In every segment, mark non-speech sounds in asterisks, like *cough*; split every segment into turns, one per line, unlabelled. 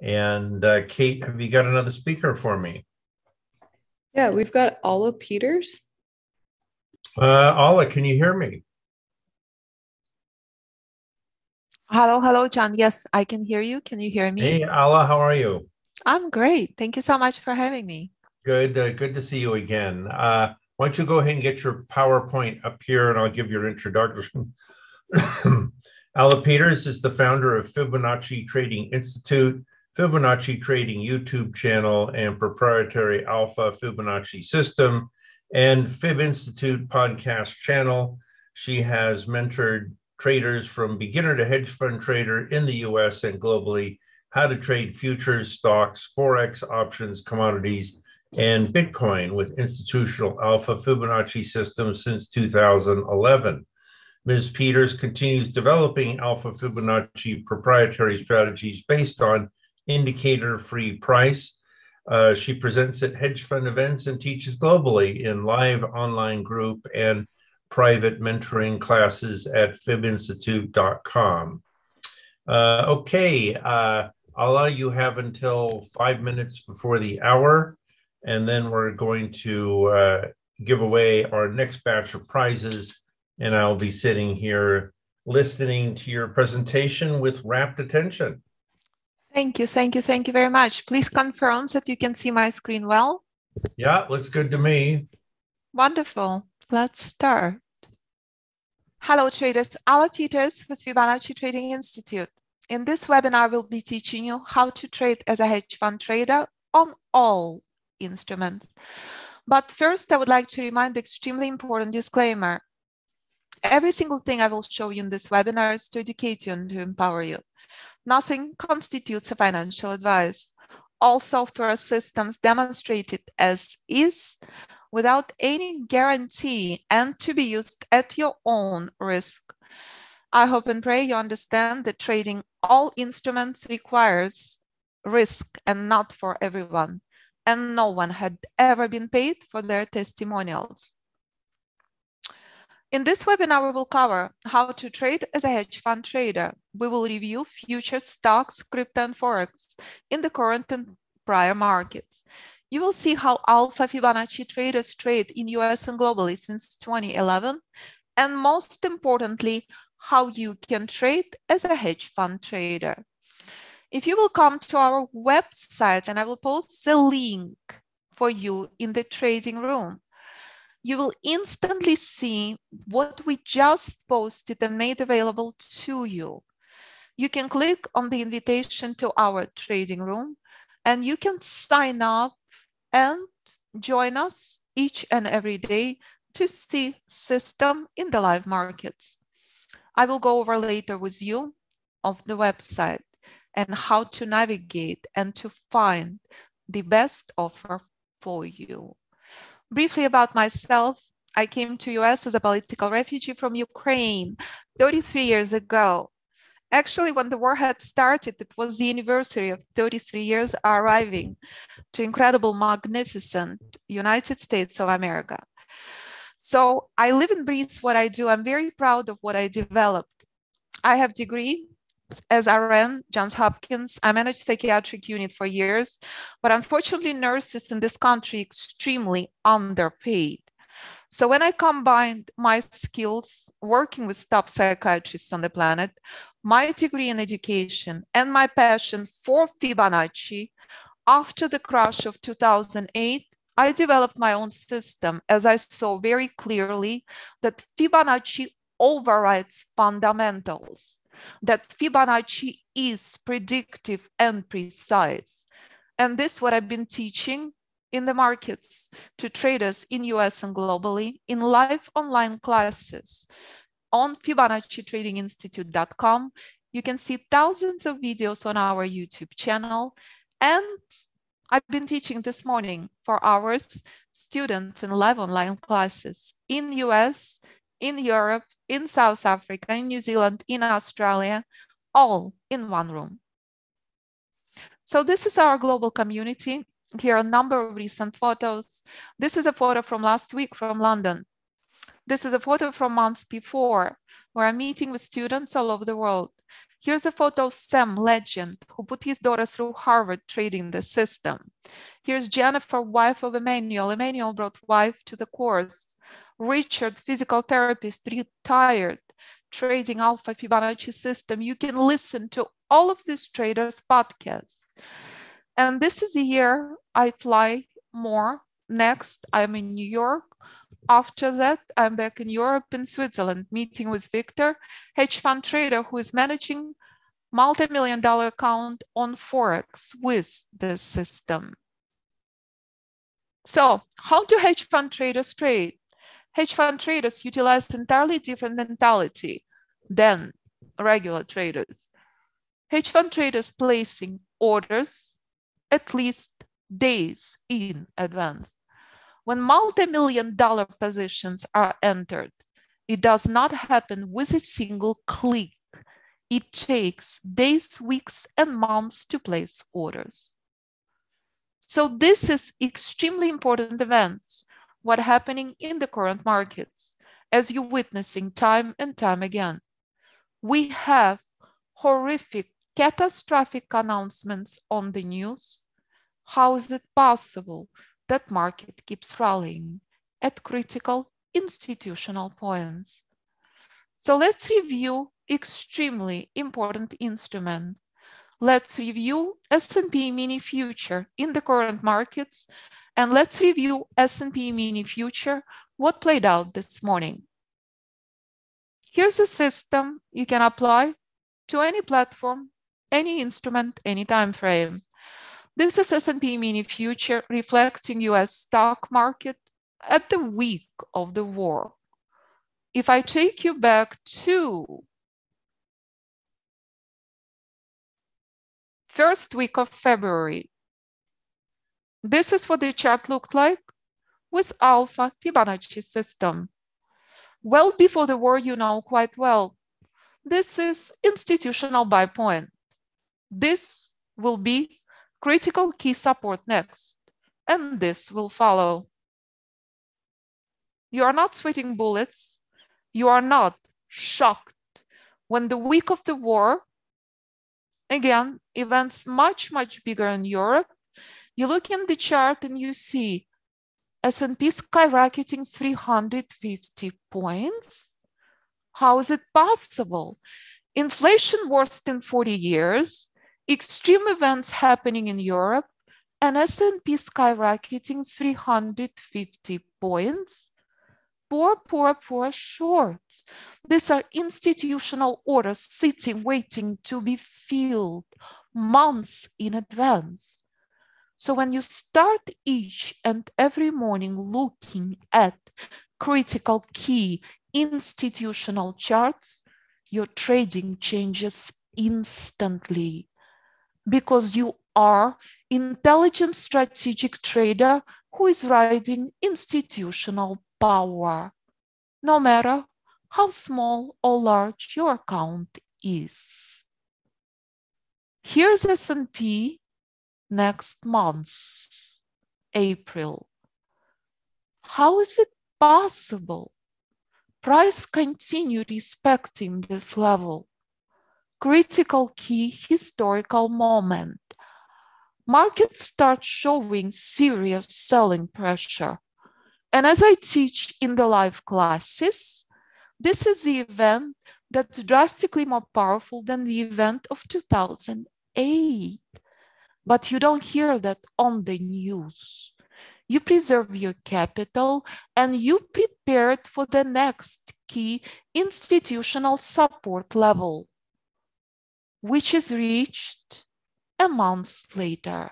And uh, Kate, have you got another speaker for me?
Yeah, we've got Alla Peters.
Uh, Alla, can you hear me?
Hello, hello, John. Yes, I can hear you. Can you hear me?
Hey, Alla, how are you?
I'm great. Thank you so much for having me.
Good, uh, good to see you again. Uh, why don't you go ahead and get your PowerPoint up here and I'll give your introduction. *coughs* Alla Peters is the founder of Fibonacci Trading Institute, Fibonacci Trading YouTube channel, and proprietary Alpha Fibonacci system, and Fib Institute podcast channel. She has mentored traders from beginner to hedge fund trader in the US and globally how to trade futures, stocks, Forex options, commodities, and Bitcoin with institutional Alpha Fibonacci System since 2011. Ms. Peters continues developing Alpha Fibonacci proprietary strategies based on indicator free price. Uh, she presents at hedge fund events and teaches globally in live online group and private mentoring classes at fibinstitute.com. Uh, okay, uh, Alla, you have until five minutes before the hour and then we're going to uh, give away our next batch of prizes. And I'll be sitting here listening to your presentation with rapt attention.
Thank you, thank you, thank you very much. Please confirm that you can see my screen well.
Yeah, looks good to me.
Wonderful. Let's start. Hello, traders. Alla Peters with Fibonacci Trading Institute. In this webinar, we'll be teaching you how to trade as a hedge fund trader on all instruments. But first, I would like to remind the extremely important disclaimer. Every single thing I will show you in this webinar is to educate you and to empower you. Nothing constitutes a financial advice. All software systems demonstrated as is without any guarantee and to be used at your own risk. I hope and pray you understand that trading all instruments requires risk and not for everyone and no one had ever been paid for their testimonials. In this webinar, we will cover how to trade as a hedge fund trader. We will review futures, stocks, crypto, and Forex in the current and prior markets. You will see how Alpha Fibonacci traders trade in US and globally since 2011, and most importantly, how you can trade as a hedge fund trader. If you will come to our website, and I will post the link for you in the trading room, you will instantly see what we just posted and made available to you. You can click on the invitation to our trading room and you can sign up and join us each and every day to see system in the live markets. I will go over later with you of the website and how to navigate and to find the best offer for you. Briefly about myself, I came to US as a political refugee from Ukraine 33 years ago. Actually, when the war had started, it was the anniversary of 33 years arriving to incredible, magnificent United States of America. So I live and breathe what I do. I'm very proud of what I developed. I have degree as RN, Johns Hopkins, I managed psychiatric unit for years, but unfortunately nurses in this country extremely underpaid. So when I combined my skills working with top psychiatrists on the planet, my degree in education, and my passion for Fibonacci, after the crash of 2008, I developed my own system as I saw very clearly that Fibonacci overrides fundamentals that Fibonacci is predictive and precise. And this is what I've been teaching in the markets to traders in US and globally in live online classes on FibonacciTradingInstitute.com. You can see thousands of videos on our YouTube channel. And I've been teaching this morning for hours students in live online classes in US, in Europe, in South Africa, in New Zealand, in Australia, all in one room. So this is our global community. Here are a number of recent photos. This is a photo from last week from London. This is a photo from months before, where I'm meeting with students all over the world. Here's a photo of Sam Legend, who put his daughter through Harvard trading the system. Here's Jennifer, wife of Emmanuel. Emmanuel brought wife to the course. Richard, physical therapist, retired, trading Alpha Fibonacci system. You can listen to all of these traders' podcasts. And this is the year I fly more. Next, I'm in New York. After that, I'm back in Europe in Switzerland, meeting with Victor, hedge fund trader who is managing multi-million dollar account on Forex with the system. So how do hedge fund traders trade? Hedge fund traders utilize entirely different mentality than regular traders. Hedge fund traders placing orders at least days in advance. When multi-million dollar positions are entered, it does not happen with a single click. It takes days, weeks, and months to place orders. So this is extremely important events, what happening in the current markets, as you're witnessing time and time again. We have horrific, catastrophic announcements on the news. How is it possible that market keeps rallying at critical institutional points. So let's review extremely important instrument. Let's review S&P mini future in the current markets and let's review S&P mini future what played out this morning. Here's a system you can apply to any platform, any instrument, any time frame. This is S&P mini future reflecting US stock market at the week of the war. If I take you back to first week of February, this is what the chart looked like with alpha Fibonacci system. Well before the war, you know quite well. This is institutional buy point. This will be critical key support next, and this will follow. You are not sweating bullets. You are not shocked when the week of the war, again, events much, much bigger in Europe, you look in the chart and you see S&P skyrocketing 350 points. How is it possible? Inflation worst in 40 years, extreme events happening in Europe, and S&P skyrocketing 350 points. Poor, poor, poor shorts. These are institutional orders sitting, waiting to be filled months in advance. So when you start each and every morning looking at critical key institutional charts, your trading changes instantly because you are intelligent strategic trader who is riding institutional power, no matter how small or large your account is. Here's S&P next month, April. How is it possible price continue respecting this level? critical key historical moment. Markets start showing serious selling pressure. And as I teach in the live classes, this is the event that's drastically more powerful than the event of 2008. But you don't hear that on the news. You preserve your capital and you prepared for the next key institutional support level which is reached a month later.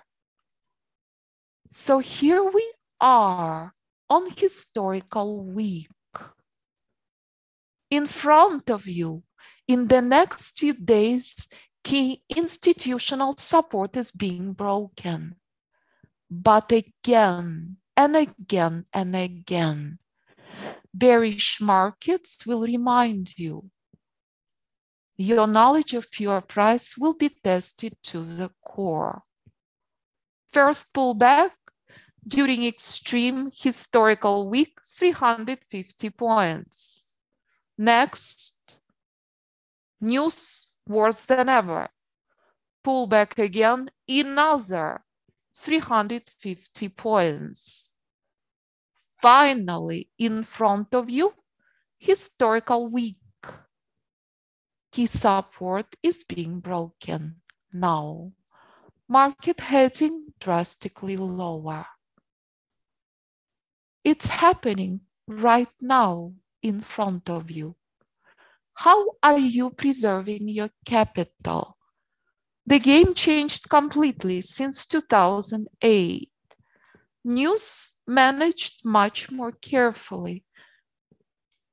So here we are on historical week. In front of you, in the next few days, key institutional support is being broken. But again and again and again, bearish markets will remind you your knowledge of pure price will be tested to the core. First pullback during extreme historical week, 350 points. Next, news worse than ever. Pull back again, another 350 points. Finally, in front of you, historical week. Key support is being broken now. Market heading drastically lower. It's happening right now in front of you. How are you preserving your capital? The game changed completely since 2008. News managed much more carefully.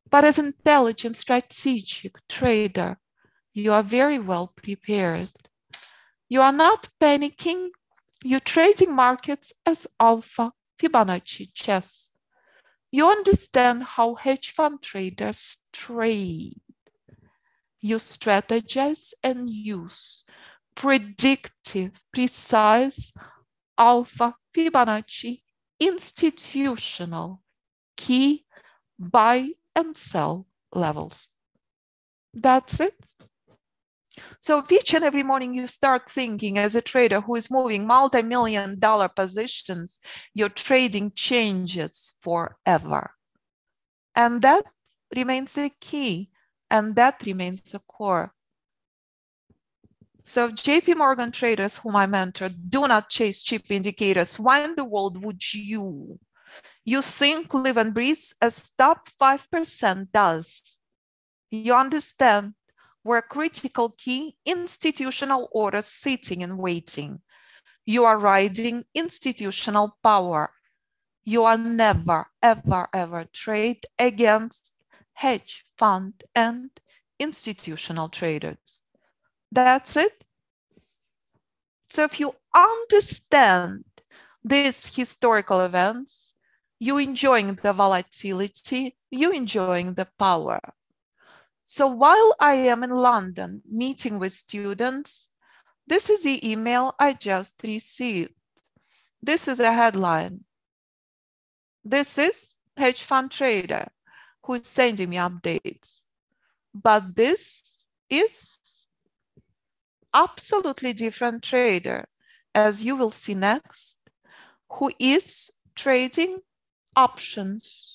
But as intelligent strategic trader, you are very well prepared. You are not panicking. You're trading markets as alpha Fibonacci chess. You understand how hedge fund traders trade. You strategize and use predictive, precise alpha Fibonacci institutional key buy and sell levels. That's it. So each and every morning you start thinking as a trader who is moving multi-million dollar positions, your trading changes forever. And that remains the key and that remains the core. So JP Morgan traders whom I mentor do not chase cheap indicators. Why in the world would you? You think, live and breathe as top 5% does. You understand where critical key institutional orders sitting and waiting. You are riding institutional power. You are never, ever, ever trade against hedge fund and institutional traders. That's it. So if you understand these historical events, you enjoying the volatility, you enjoying the power. So while I am in London meeting with students, this is the email I just received. This is a headline. This is hedge fund trader who's sending me updates. But this is absolutely different trader, as you will see next, who is trading options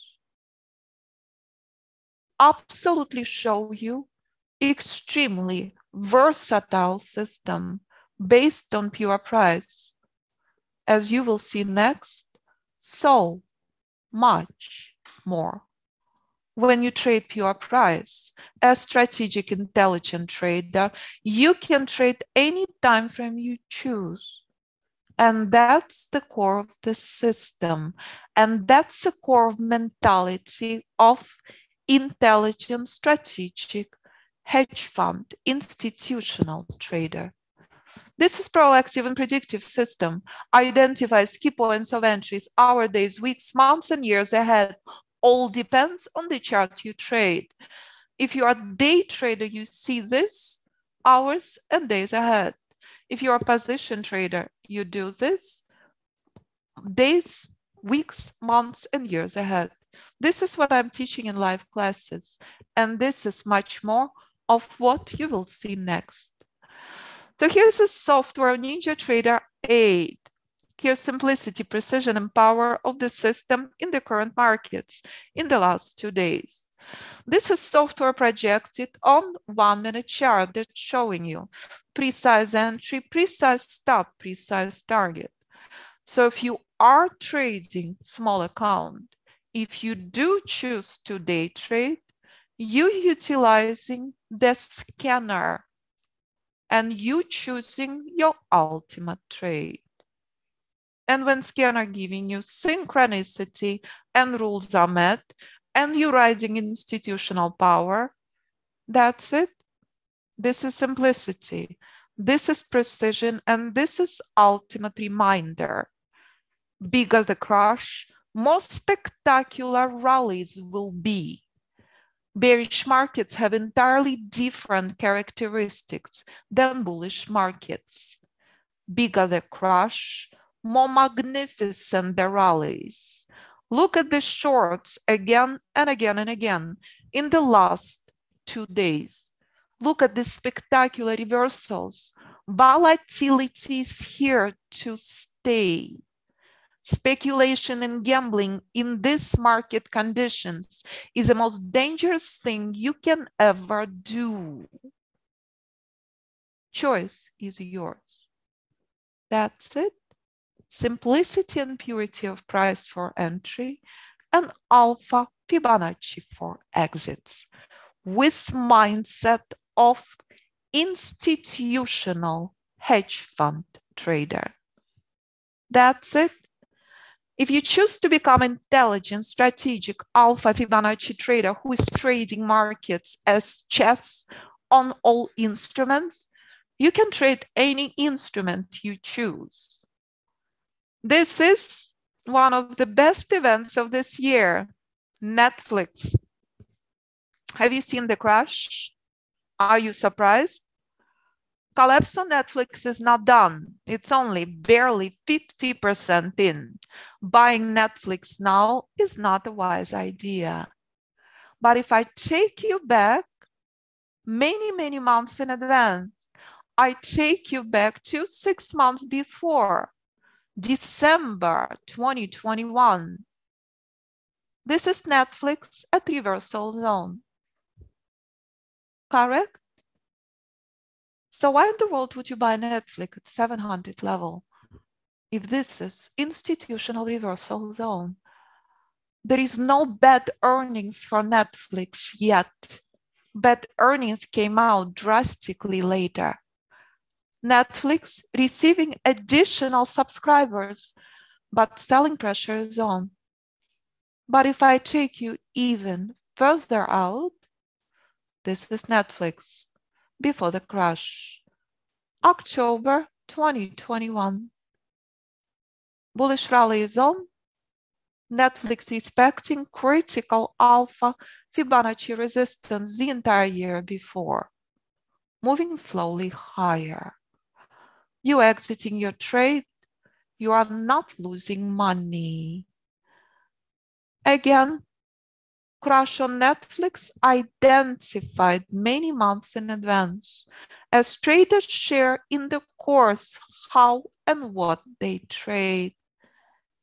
absolutely show you extremely versatile system based on pure price. As you will see next, so much more. When you trade pure price, as strategic intelligent trader, you can trade any time frame you choose. And that's the core of the system. And that's the core of mentality of intelligent, strategic, hedge fund, institutional trader. This is proactive and predictive system, identifies key points of entries, hour, days, weeks, months, and years ahead. All depends on the chart you trade. If you are a day trader, you see this hours and days ahead. If you're a position trader, you do this days, weeks, months, and years ahead. This is what I'm teaching in live classes. And this is much more of what you will see next. So here's a software NinjaTrader 8. Here's simplicity, precision, and power of the system in the current markets in the last two days. This is software projected on one minute chart that's showing you precise entry, precise stop, precise target. So if you are trading small account, if you do choose to day trade, you utilizing the scanner and you choosing your ultimate trade. And when scanner giving you synchronicity and rules are met, and you're riding institutional power, that's it. This is simplicity. This is precision, and this is ultimate reminder. Bigger the crush, more spectacular rallies will be. Bearish markets have entirely different characteristics than bullish markets. Bigger the crash, more magnificent the rallies. Look at the shorts again and again and again in the last two days. Look at these spectacular reversals. Volatility is here to stay. Speculation and gambling in these market conditions is the most dangerous thing you can ever do. Choice is yours. That's it. Simplicity and purity of price for entry and alpha Fibonacci for exits with mindset of institutional hedge fund trader. That's it. If you choose to become intelligent, strategic, alpha Fibonacci trader who is trading markets as chess on all instruments, you can trade any instrument you choose. This is one of the best events of this year, Netflix. Have you seen the crash? Are you surprised? Collapse on Netflix is not done. It's only barely 50% in. Buying Netflix now is not a wise idea. But if I take you back many, many months in advance, I take you back to six months before, December 2021. This is Netflix at reversal zone. Correct? So why in the world would you buy Netflix at 700 level if this is institutional reversal zone? There is no bad earnings for Netflix yet. Bad earnings came out drastically later. Netflix receiving additional subscribers, but selling pressure is on. But if I take you even further out, this is Netflix before the crash. October 2021. Bullish rally is on. Netflix expecting critical alpha Fibonacci resistance the entire year before, moving slowly higher. You exiting your trade, you are not losing money. Again, crash on Netflix identified many months in advance as traders share in the course how and what they trade.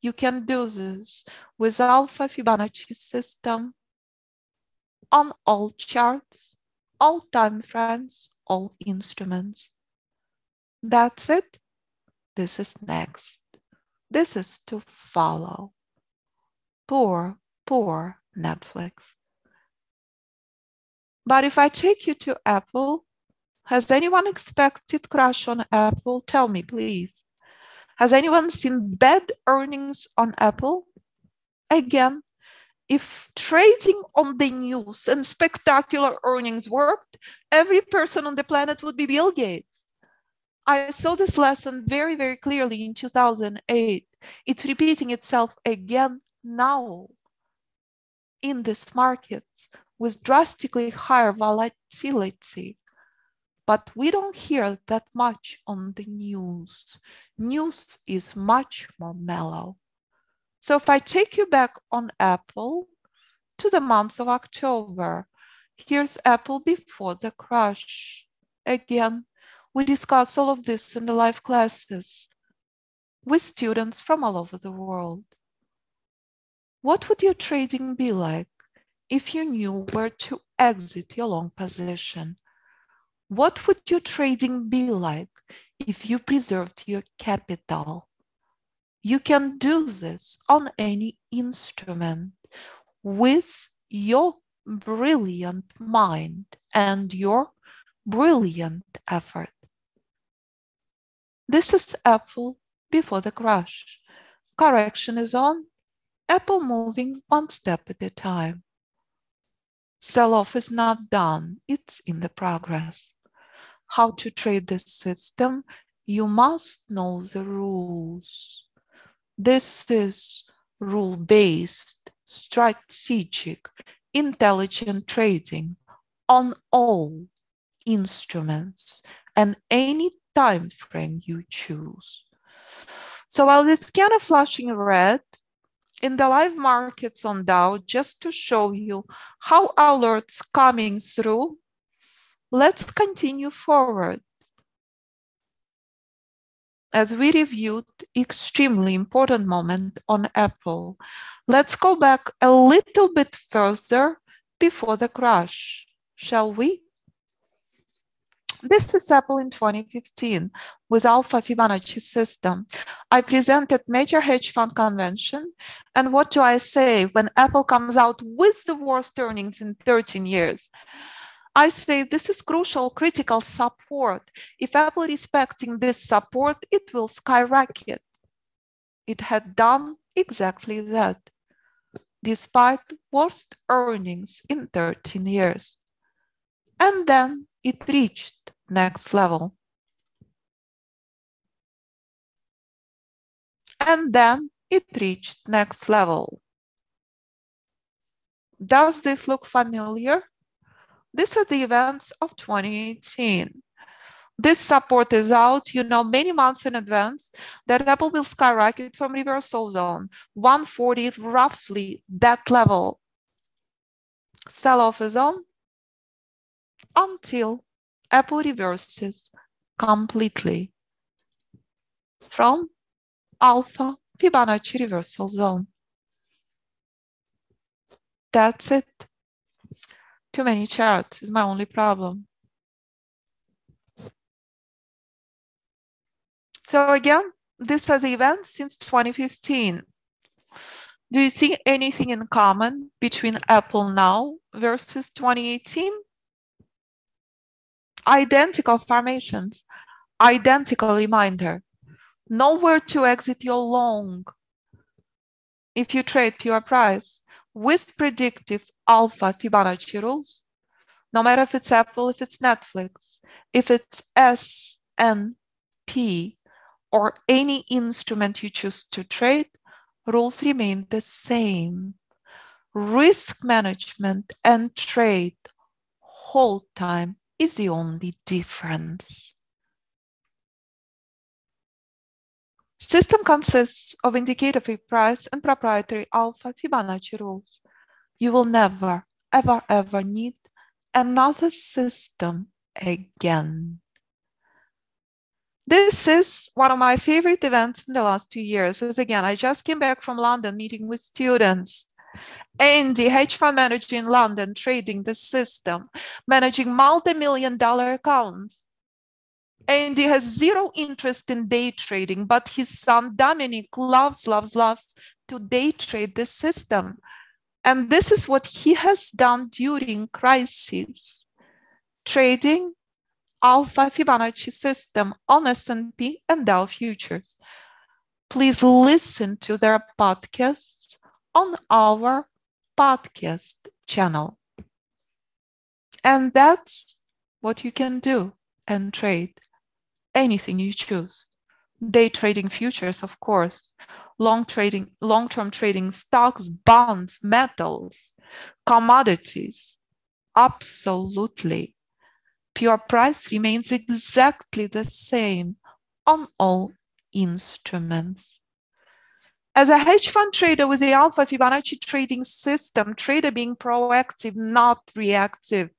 You can do this with Alpha Fibonacci system on all charts, all time frames, all instruments. That's it. This is next. This is to follow. Poor, poor Netflix. But if I take you to Apple, has anyone expected crash on Apple? Tell me, please. Has anyone seen bad earnings on Apple? Again, if trading on the news and spectacular earnings worked, every person on the planet would be Bill Gates. I saw this lesson very, very clearly in 2008. It's repeating itself again now in this market with drastically higher volatility. But we don't hear that much on the news. News is much more mellow. So if I take you back on Apple to the month of October, here's Apple before the crash. Again, we discuss all of this in the live classes with students from all over the world. What would your trading be like if you knew where to exit your long position? What would your trading be like if you preserved your capital? You can do this on any instrument with your brilliant mind and your brilliant effort. This is Apple before the crash. Correction is on. Apple moving one step at a time. Sell-off is not done. It's in the progress. How to trade this system? You must know the rules. This is rule-based, strategic, intelligent trading on all instruments and any time frame you choose. So while it's kind of flashing red in the live markets on Dow, just to show you how alerts coming through, Let's continue forward. As we reviewed extremely important moment on Apple, let's go back a little bit further before the crash, shall we? This is Apple in 2015 with Alpha Fibonacci system. I presented major hedge fund convention. And what do I say when Apple comes out with the worst earnings in 13 years? I say this is crucial, critical support. If Apple respecting this support, it will skyrocket. It had done exactly that, despite worst earnings in 13 years. And then it reached next level. And then it reached next level. Does this look familiar? These are the events of 2018. This support is out, you know, many months in advance that Apple will skyrocket from reversal zone, 140, roughly that level. Sell off is on until Apple reverses completely from alpha Fibonacci reversal zone. That's it. Too many charts is my only problem. So again, this has events since 2015. Do you see anything in common between Apple now versus 2018? Identical formations, identical reminder, nowhere to exit your long. If you trade pure price, with predictive alpha Fibonacci rules, no matter if it's Apple, if it's Netflix, if it's S, N, P, or any instrument you choose to trade, rules remain the same. Risk management and trade hold time is the only difference. System consists of indicator fee price and proprietary alpha Fibonacci rules. You will never, ever, ever need another system again. This is one of my favorite events in the last two years. As again, I just came back from London meeting with students. And the hedge fund manager in London, trading the system, managing multi-million dollar accounts and he has zero interest in day trading, but his son Dominic loves, loves, loves to day trade the system. And this is what he has done during crises, trading Alpha Fibonacci system on S&P and Dow futures. Please listen to their podcasts on our podcast channel. And that's what you can do and trade anything you choose. Day trading futures, of course, long trading, long-term trading stocks, bonds, metals, commodities. Absolutely. Pure price remains exactly the same on all instruments. As a hedge fund trader with the Alpha Fibonacci trading system, trader being proactive, not reactive,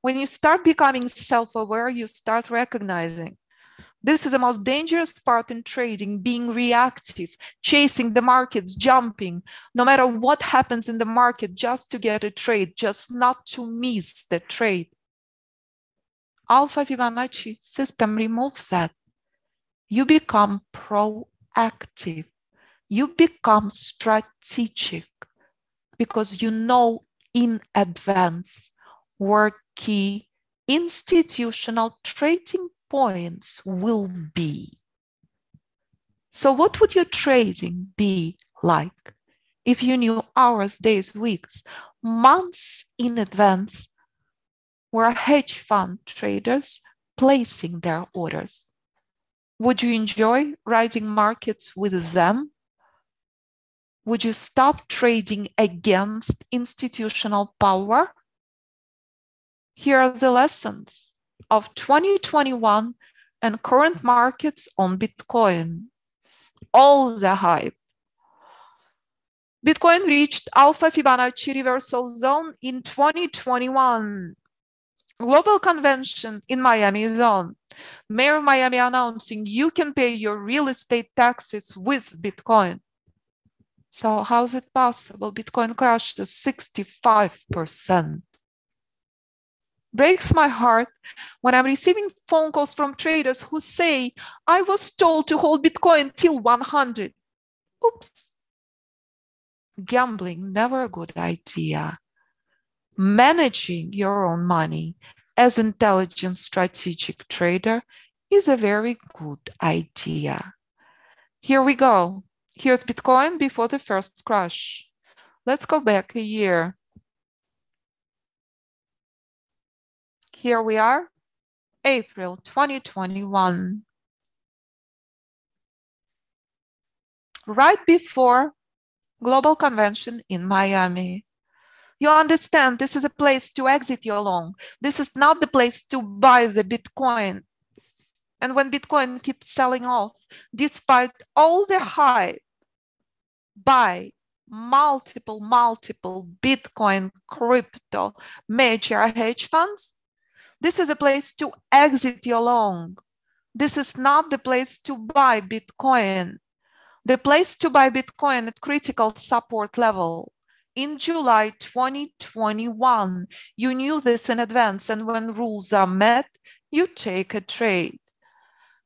when you start becoming self-aware, you start recognizing this is the most dangerous part in trading, being reactive, chasing the markets, jumping, no matter what happens in the market, just to get a trade, just not to miss the trade. Alpha Fibonacci system removes that. You become proactive. You become strategic because you know in advance where key institutional trading points will be. So, what would your trading be like if you knew hours, days, weeks, months in advance where hedge fund traders placing their orders? Would you enjoy riding markets with them? Would you stop trading against institutional power here are the lessons of 2021 and current markets on Bitcoin. All the hype. Bitcoin reached Alpha Fibonacci reversal zone in 2021. Global convention in Miami on. Mayor of Miami announcing you can pay your real estate taxes with Bitcoin. So how is it possible? Bitcoin crashed to 65%. Breaks my heart when I'm receiving phone calls from traders who say, I was told to hold Bitcoin till 100. Oops. Gambling, never a good idea. Managing your own money as intelligent strategic trader is a very good idea. Here we go. Here's Bitcoin before the first crash. Let's go back a year. Here we are, April 2021. Right before Global Convention in Miami. You understand this is a place to exit your long. This is not the place to buy the Bitcoin. And when Bitcoin keeps selling off, despite all the hype, buy multiple, multiple Bitcoin, crypto, major hedge funds, this is a place to exit your long. This is not the place to buy Bitcoin. The place to buy Bitcoin at critical support level. In July 2021, you knew this in advance, and when rules are met, you take a trade.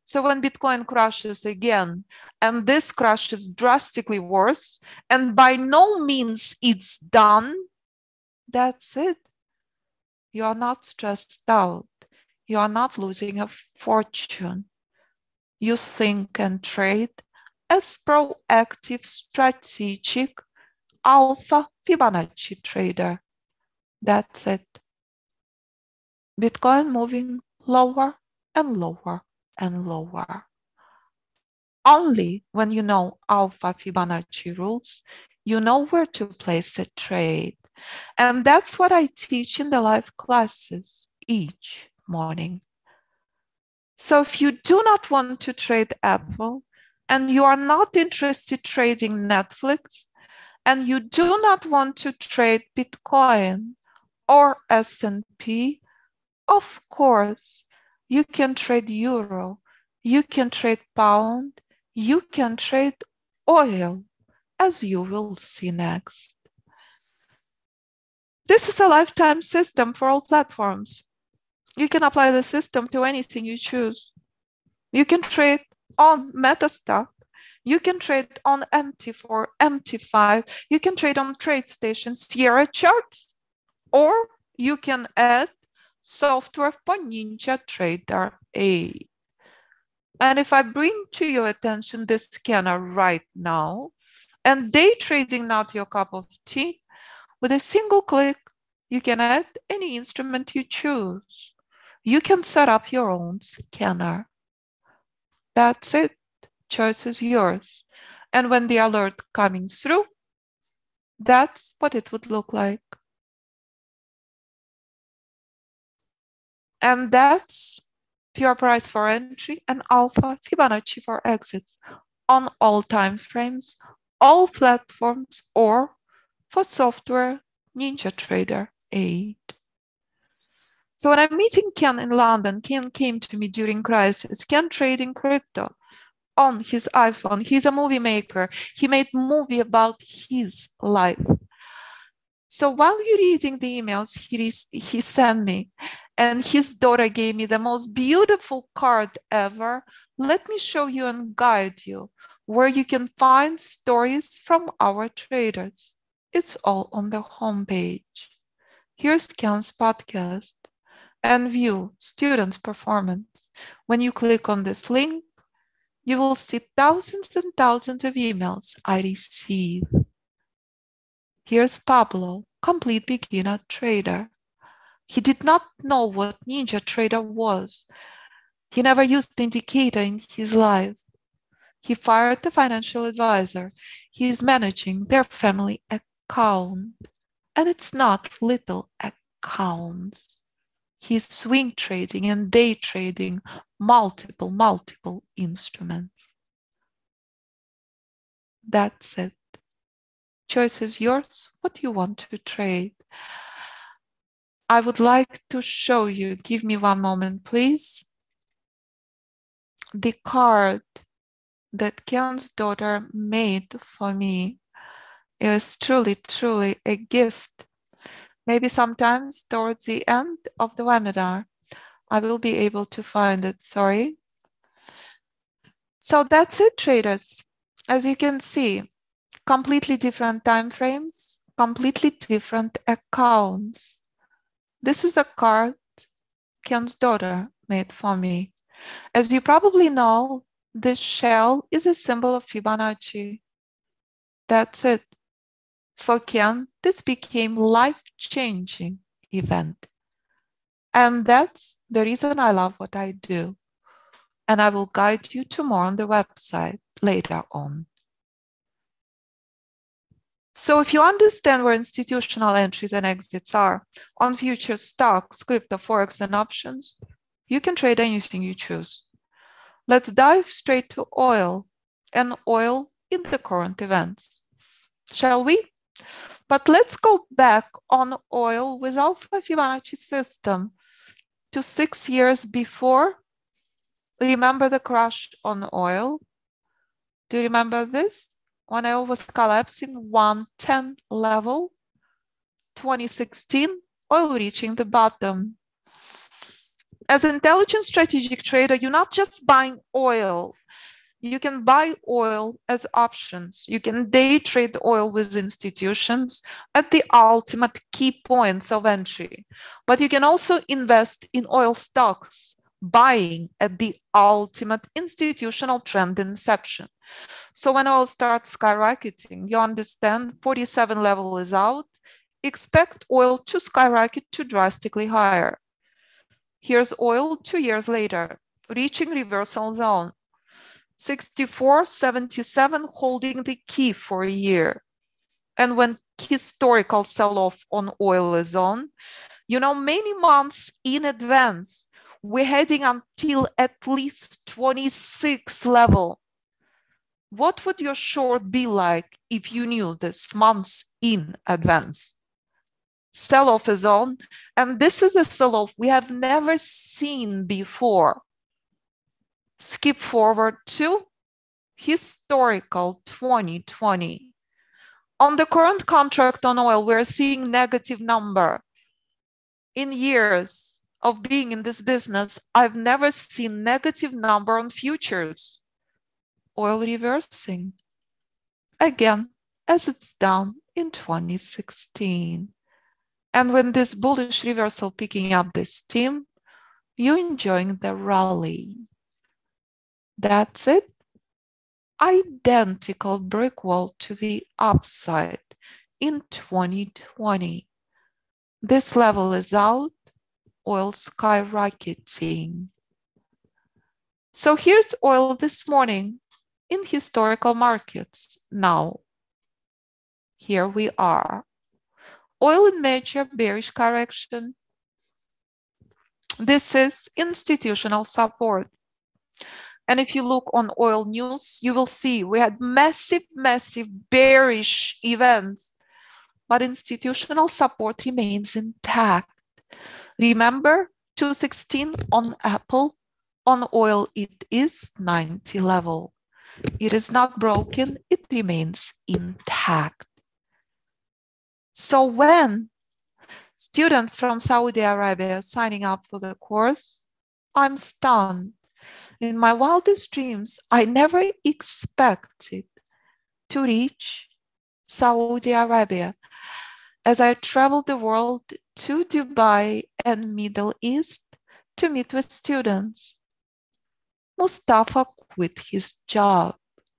So when Bitcoin crashes again, and this crash is drastically worse, and by no means it's done, that's it. You are not stressed out. You are not losing a fortune. You think and trade as proactive, strategic, alpha Fibonacci trader. That's it. Bitcoin moving lower and lower and lower. Only when you know alpha Fibonacci rules, you know where to place a trade. And that's what I teach in the live classes each morning. So if you do not want to trade Apple and you are not interested trading Netflix and you do not want to trade Bitcoin or S&P, of course, you can trade euro, you can trade pound, you can trade oil, as you will see next. This is a lifetime system for all platforms. You can apply the system to anything you choose. You can trade on MetaStock. You can trade on MT4, MT5. You can trade on TradeStation Sierra charts, or you can add software for NinjaTrader 8. And if I bring to your attention this scanner right now, and day trading not your cup of tea, with a single click, you can add any instrument you choose. You can set up your own scanner. That's it. Choice is yours. And when the alert coming through, that's what it would look like. And that's pure price for entry and alpha Fibonacci for exits on all time frames, all platforms, or for software NinjaTrader 8. So when I'm meeting Ken in London, Ken came to me during crisis. Ken trading crypto on his iPhone. He's a movie maker. He made movie about his life. So while you're reading the emails he, he sent me, and his daughter gave me the most beautiful card ever, let me show you and guide you where you can find stories from our traders. It's all on the homepage. Here's Ken's podcast and view students' performance. When you click on this link, you will see thousands and thousands of emails I receive. Here's Pablo, complete beginner trader. He did not know what Ninja Trader was. He never used the indicator in his life. He fired the financial advisor. He is managing their family account. And it's not little accounts. He's swing trading and day trading multiple, multiple instruments. That's it. Choice is yours. What do you want to trade? I would like to show you, give me one moment, please. The card that Ken's daughter made for me is truly, truly a gift. Maybe sometimes towards the end of the webinar, I will be able to find it, sorry. So that's it, traders. As you can see, completely different time frames, completely different accounts. This is a card Ken's daughter made for me. As you probably know, this shell is a symbol of Fibonacci. That's it. For Ken, this became life-changing event. And that's the reason I love what I do. And I will guide you to more on the website later on. So if you understand where institutional entries and exits are on future stocks, crypto, forex, and options, you can trade anything you choose. Let's dive straight to oil and oil in the current events. Shall we? But let's go back on oil with Alpha Fibonacci system to six years before. Remember the crash on oil? Do you remember this? When oil was collapsing 110 level, 2016, oil reaching the bottom. As an intelligent strategic trader, you're not just buying oil. You can buy oil as options. You can day trade oil with institutions at the ultimate key points of entry. But you can also invest in oil stocks, buying at the ultimate institutional trend inception. So when oil starts skyrocketing, you understand 47 level is out, expect oil to skyrocket to drastically higher. Here's oil two years later, reaching reversal zone. 64.77 holding the key for a year. And when historical sell-off on oil is on, you know, many months in advance, we're heading until at least 26 level what would your short be like if you knew this months in advance? Sell off is on, and this is a sell off we have never seen before. Skip forward to historical 2020. On the current contract on oil, we're seeing negative number. In years of being in this business, I've never seen negative number on futures oil reversing again as it's done in 2016. And when this bullish reversal picking up this steam, you're enjoying the rally. That's it. Identical brick wall to the upside in 2020. This level is out, oil skyrocketing. So here's oil this morning in historical markets now. Here we are. Oil in major bearish correction. This is institutional support. And if you look on oil news, you will see we had massive, massive bearish events, but institutional support remains intact. Remember 216 on Apple, on oil it is 90 level. It is not broken, it remains intact. So when students from Saudi Arabia signing up for the course, I'm stunned. In my wildest dreams, I never expected to reach Saudi Arabia. As I traveled the world to Dubai and Middle East to meet with students, Mustafa quit his job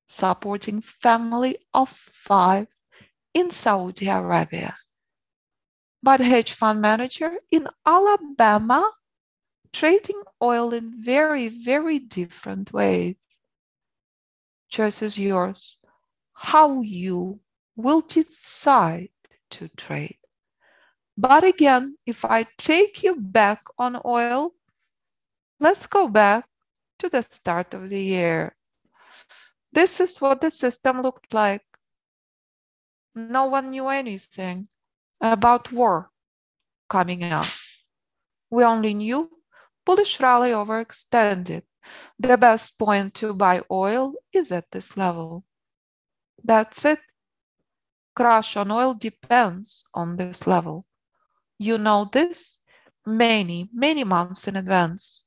supporting family of five in Saudi Arabia. But hedge fund manager in Alabama trading oil in very, very different ways. Choice is yours. How you will decide to trade. But again, if I take you back on oil, let's go back to the start of the year. This is what the system looked like. No one knew anything about war coming up. We only knew bullish rally overextended. The best point to buy oil is at this level. That's it. Crash on oil depends on this level. You know this many, many months in advance.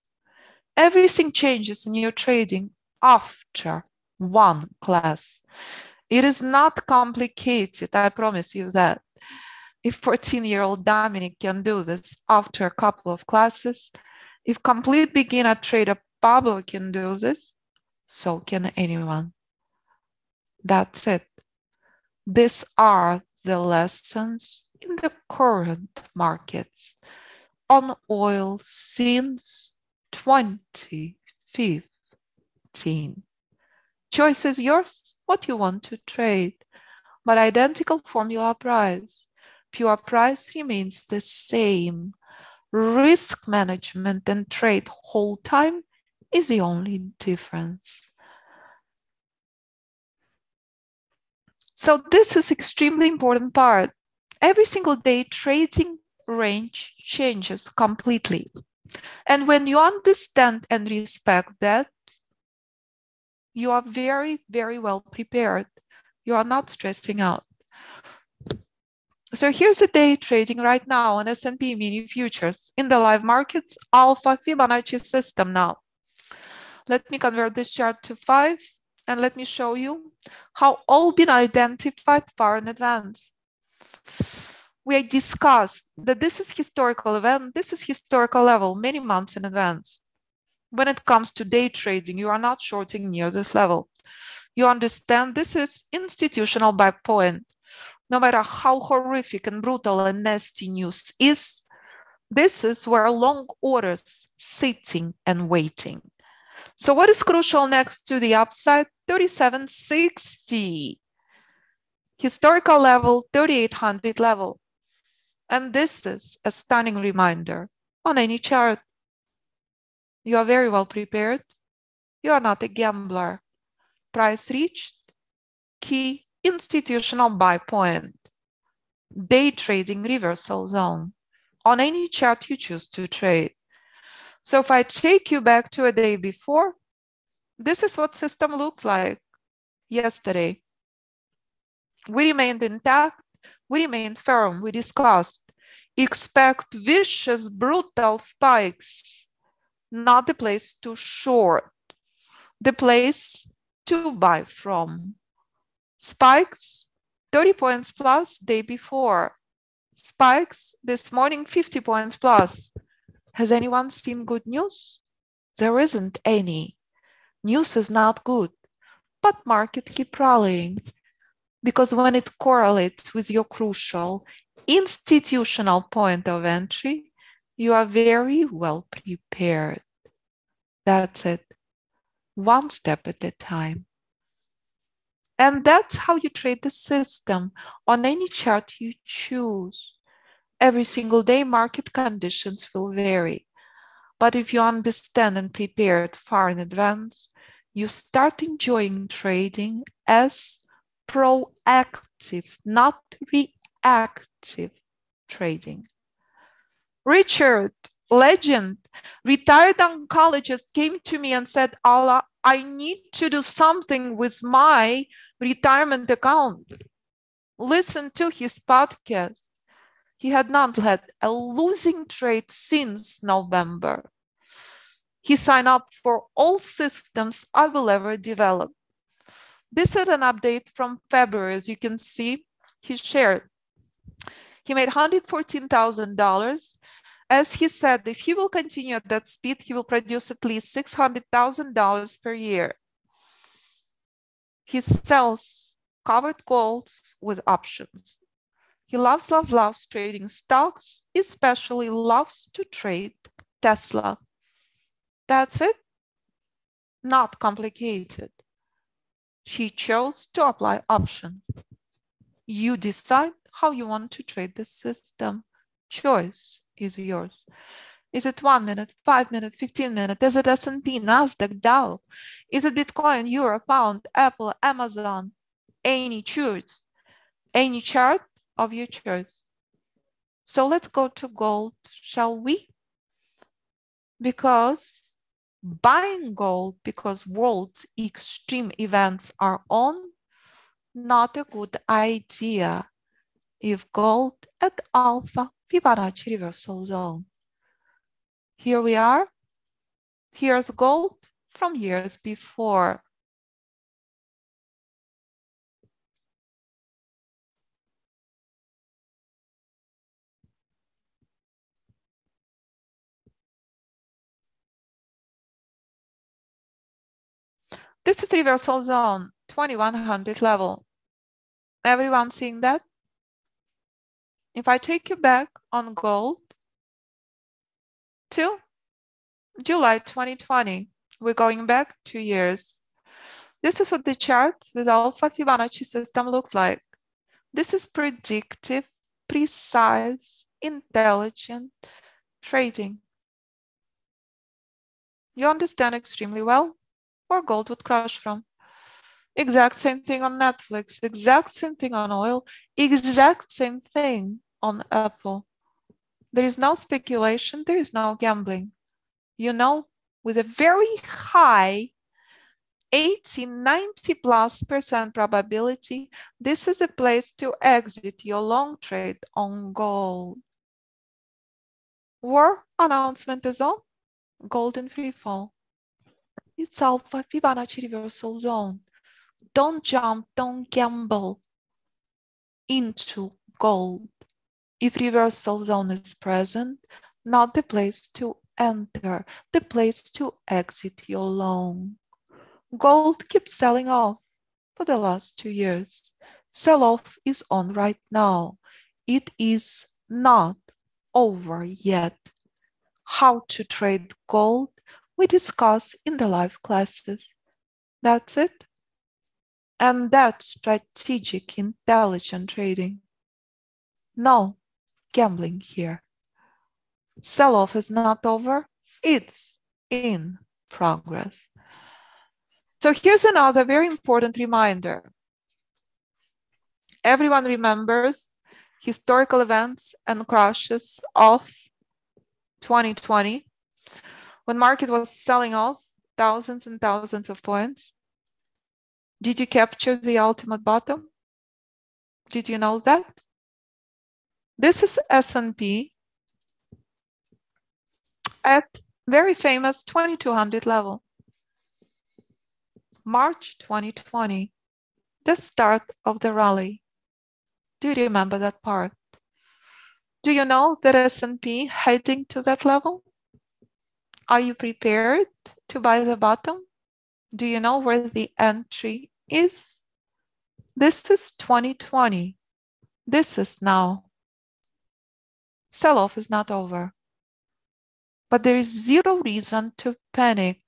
Everything changes in your trading after one class. It is not complicated, I promise you that. If 14 year old Dominic can do this after a couple of classes, if complete beginner trader Pablo can do this, so can anyone. That's it. These are the lessons in the current markets on oil since 2015. Choice is yours, what you want to trade, but identical formula price. Pure price remains the same. Risk management and trade hold time is the only difference. So this is extremely important part. Every single day trading range changes completely. And when you understand and respect that, you are very, very well prepared. You are not stressing out. So here's a day trading right now on S&P mini futures in the live markets alpha Fibonacci system now. Let me convert this chart to five and let me show you how all been identified far in advance. We discussed that this is historical event, this is historical level many months in advance when it comes to day trading, you are not shorting near this level. You understand this is institutional buy point. No matter how horrific and brutal and nasty news is, this is where long orders sitting and waiting. So what is crucial next to the upside? 3760. Historical level, 3800 level. And this is a stunning reminder on any chart you are very well prepared. You are not a gambler. Price reached. Key institutional buy point. Day trading reversal zone on any chart you choose to trade. So if I take you back to a day before, this is what system looked like yesterday. We remained intact, we remained firm, we discussed. Expect vicious, brutal spikes not the place to short, the place to buy from. Spikes, 30 points plus day before. Spikes this morning, 50 points plus. Has anyone seen good news? There isn't any. News is not good, but market keep rallying because when it correlates with your crucial institutional point of entry, you are very well prepared. That's it. One step at a time. And that's how you trade the system on any chart you choose. Every single day, market conditions will vary. But if you understand and prepare far in advance, you start enjoying trading as proactive, not reactive trading. Richard, legend, retired oncologist came to me and said, Alla, I need to do something with my retirement account. Listen to his podcast. He had not had a losing trade since November. He signed up for all systems I will ever develop. This is an update from February, as you can see, he shared. He made $114,000 as he said, if he will continue at that speed, he will produce at least $600,000 per year. He sells covered calls with options. He loves, loves, loves trading stocks, especially loves to trade Tesla. That's it. Not complicated. He chose to apply option. You decide how you want to trade the system. Choice is yours. Is it one minute, five minutes, 15 minutes? Is it S&P, NASDAQ, Dow? Is it Bitcoin, Euro, Pound, Apple, Amazon? Any choice, any chart of your choice. So let's go to gold, shall we? because buying gold because world extreme events are on, not a good idea if gold at alpha Fibonacci reversal zone. Here we are. Here's gold from years before. This is reversal zone, 2100 level. Everyone seeing that? If I take you back on gold to July 2020, we're going back two years. This is what the chart with Alpha Fibonacci system looks like. This is predictive, precise, intelligent trading. You understand extremely well where gold would crash from. Exact same thing on Netflix, exact same thing on oil, exact same thing on Apple. There is no speculation, there is no gambling. You know, with a very high 80, 90 plus percent probability, this is a place to exit your long trade on gold. War announcement is on, golden free fall. It's alpha Fibonacci reversal zone. Don't jump, don't gamble into gold. If reversal zone is present, not the place to enter, the place to exit your long. Gold keeps selling off for the last two years. Sell off is on right now. It is not over yet. How to trade gold we discuss in the live classes. That's it. And that's strategic intelligent trading. No gambling here. Sell off is not over, it's in progress. So here's another very important reminder. Everyone remembers historical events and crashes of 2020 when market was selling off thousands and thousands of points, did you capture the ultimate bottom? Did you know that? This is S&P at very famous 2200 level. March 2020, the start of the rally. Do you remember that part? Do you know that S&P heading to that level? Are you prepared to buy the bottom? Do you know where the entry is? This is 2020. This is now. Sell off is not over. But there is zero reason to panic.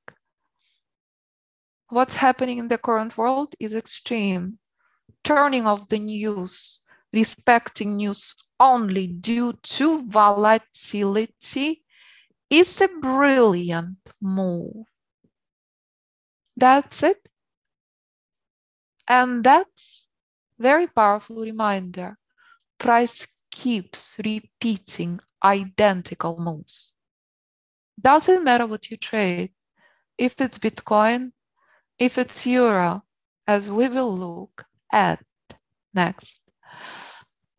What's happening in the current world is extreme. Turning off the news, respecting news only due to volatility is a brilliant move. That's it. And that's very powerful reminder. Price keeps repeating identical moves. Doesn't matter what you trade. If it's Bitcoin, if it's Euro, as we will look at next.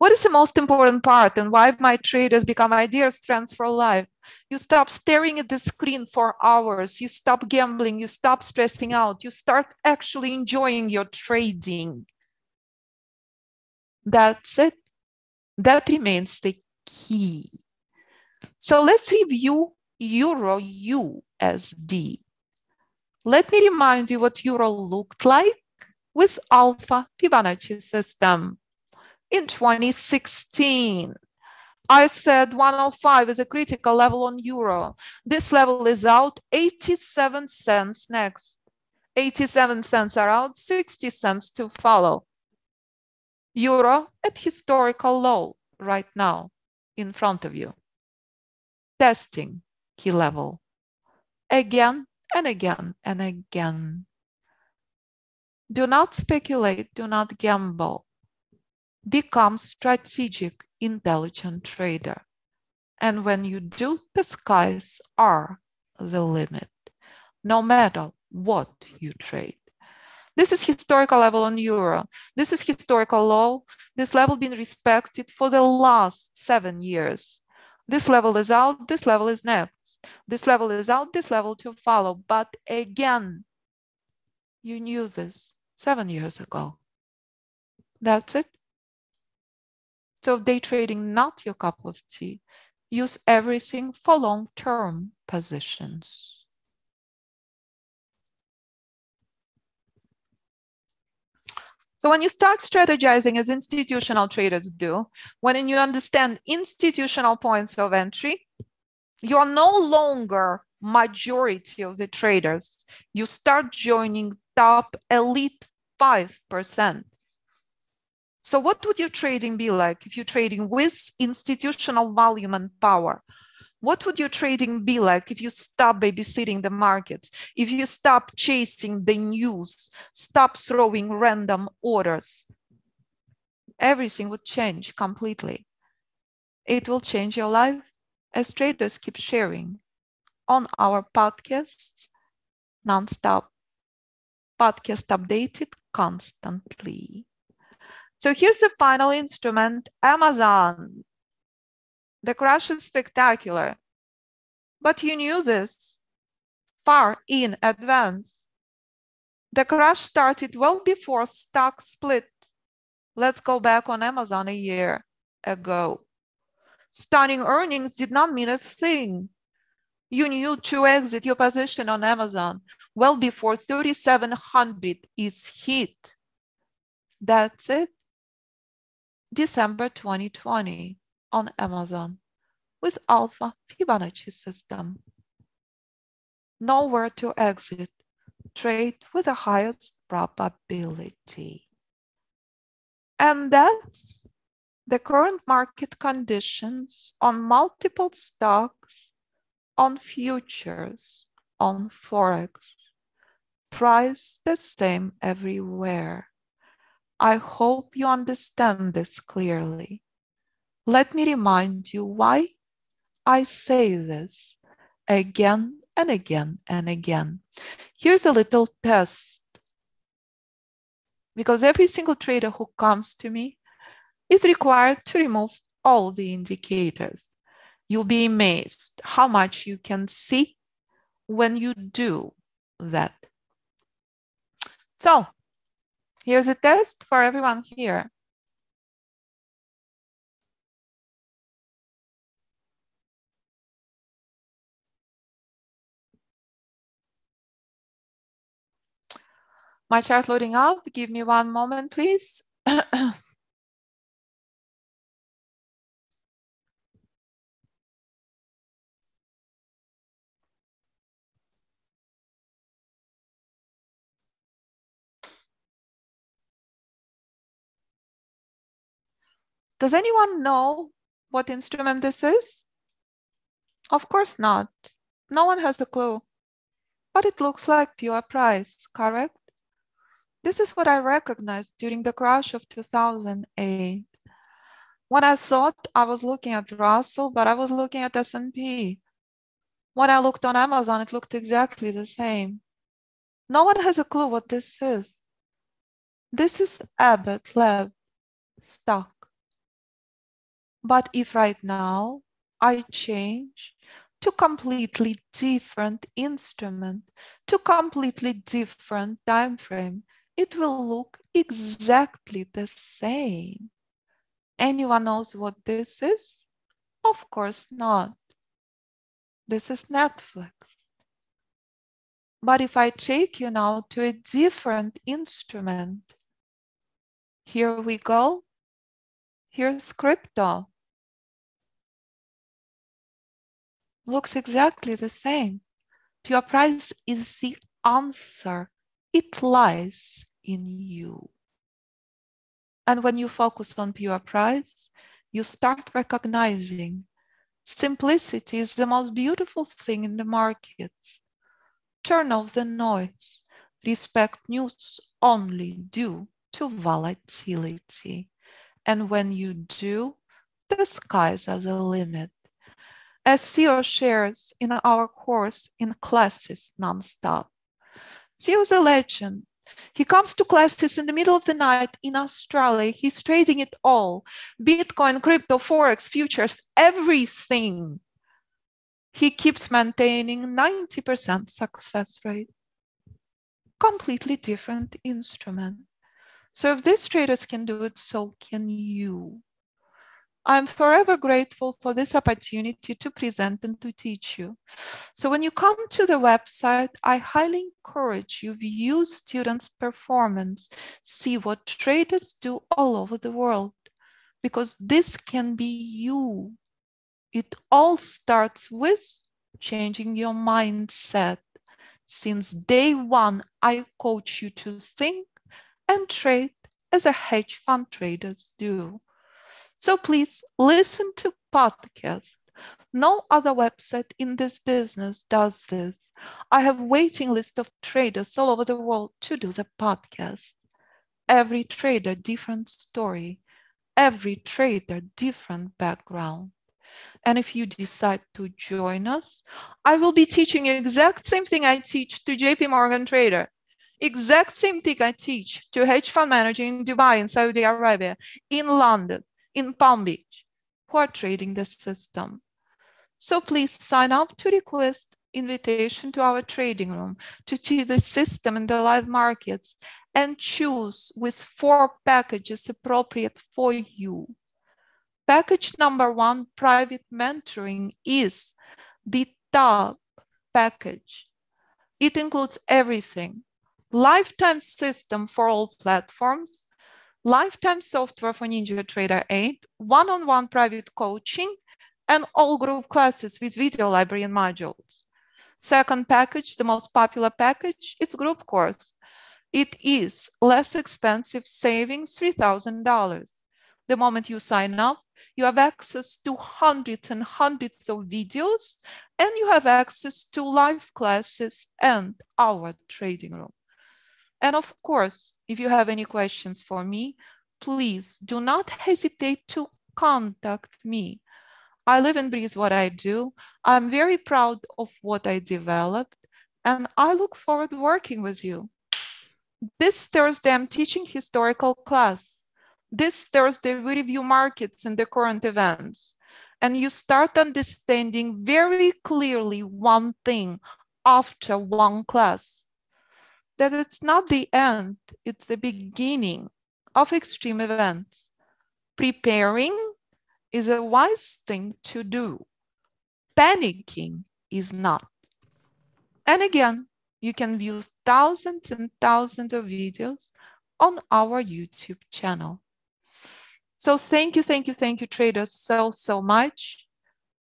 What is the most important part and why my traders become ideas trends for life? You stop staring at the screen for hours. You stop gambling. You stop stressing out. You start actually enjoying your trading. That's it. That remains the key. So let's review Euro USD. Let me remind you what Euro looked like with Alpha Fibonacci system in 2016. I said 105 is a critical level on euro. This level is out 87 cents next. 87 cents are out, 60 cents to follow. Euro at historical low right now in front of you. Testing key level again and again and again. Do not speculate, do not gamble become strategic, intelligent trader. And when you do, the skies are the limit, no matter what you trade. This is historical level on euro. This is historical low. This level been respected for the last seven years. This level is out, this level is next. This level is out, this level to follow. But again, you knew this seven years ago. That's it. So day trading, not your cup of tea. Use everything for long-term positions. So when you start strategizing as institutional traders do, when you understand institutional points of entry, you are no longer majority of the traders. You start joining top elite 5%. So what would your trading be like if you're trading with institutional volume and power? What would your trading be like if you stop babysitting the markets? If you stop chasing the news, stop throwing random orders? Everything would change completely. It will change your life as traders keep sharing on our podcasts nonstop. Podcast updated constantly. So here's the final instrument, Amazon. The crash is spectacular, but you knew this far in advance. The crash started well before stock split. Let's go back on Amazon a year ago. Stunning earnings did not mean a thing. You knew to exit your position on Amazon well before 3,700 is hit. That's it. December 2020 on Amazon with Alpha Fibonacci system. Nowhere to exit. Trade with the highest probability. And that's the current market conditions on multiple stocks, on futures, on Forex. Price the same everywhere. I hope you understand this clearly. Let me remind you why I say this again and again and again. Here's a little test. Because every single trader who comes to me is required to remove all the indicators. You'll be amazed how much you can see when you do that. So Here's a test for everyone here. My chart loading up. Give me one moment, please. *clears throat* Does anyone know what instrument this is? Of course not. No one has a clue. But it looks like pure price, correct? This is what I recognized during the crash of 2008. When I thought I was looking at Russell, but I was looking at S&P. When I looked on Amazon, it looked exactly the same. No one has a clue what this is. This is Abbott Lab stock. But if right now I change to completely different instrument, to completely different time frame, it will look exactly the same. Anyone knows what this is? Of course not. This is Netflix. But if I take you now to a different instrument, here we go. Here's crypto. Looks exactly the same. Pure price is the answer. It lies in you. And when you focus on pure price, you start recognizing simplicity is the most beautiful thing in the market. Turn off the noise. Respect news only due to volatility. And when you do, the skies are the limit. As CEO shares in our course in classes nonstop. CEO is a legend. He comes to classes in the middle of the night in Australia. He's trading it all Bitcoin, crypto, Forex, futures, everything. He keeps maintaining 90% success rate. Completely different instrument. So if these traders can do it, so can you. I'm forever grateful for this opportunity to present and to teach you. So when you come to the website, I highly encourage you view students' performance, see what traders do all over the world, because this can be you. It all starts with changing your mindset. Since day one, I coach you to think and trade as a hedge fund traders do. So please listen to podcast. No other website in this business does this. I have waiting list of traders all over the world to do the podcast. Every trader different story. Every trader different background. And if you decide to join us, I will be teaching you exact same thing I teach to JP Morgan trader. Exact same thing I teach to hedge fund manager in Dubai, in Saudi Arabia, in London, in Palm Beach who are trading the system. So please sign up to request invitation to our trading room to see the system in the live markets and choose with four packages appropriate for you. Package number one, private mentoring, is the top package. It includes everything. Lifetime system for all platforms, lifetime software for NinjaTrader 8, one-on-one private coaching, and all group classes with video library and modules. Second package, the most popular package, it's group course. It is less expensive, saving $3,000. The moment you sign up, you have access to hundreds and hundreds of videos, and you have access to live classes and our trading room. And of course, if you have any questions for me, please do not hesitate to contact me. I live and breathe what I do. I'm very proud of what I developed, and I look forward to working with you. This Thursday, I'm teaching historical class. This Thursday, we review markets and the current events. And you start understanding very clearly one thing after one class that it's not the end, it's the beginning of extreme events. Preparing is a wise thing to do. Panicking is not. And again, you can view thousands and thousands of videos on our YouTube channel. So thank you, thank you, thank you, traders, so, so much.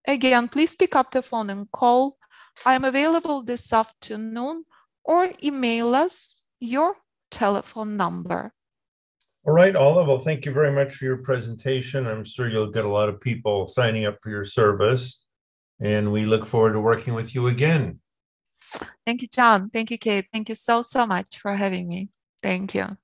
Again, please pick up the phone and call. I'm available this afternoon or email us your telephone number.
All right, Alla, well, thank you very much for your presentation. I'm sure you'll get a lot of people signing up for your service, and we look forward to working with you again.
Thank you, John. Thank you, Kate. Thank you so, so much for having me. Thank you.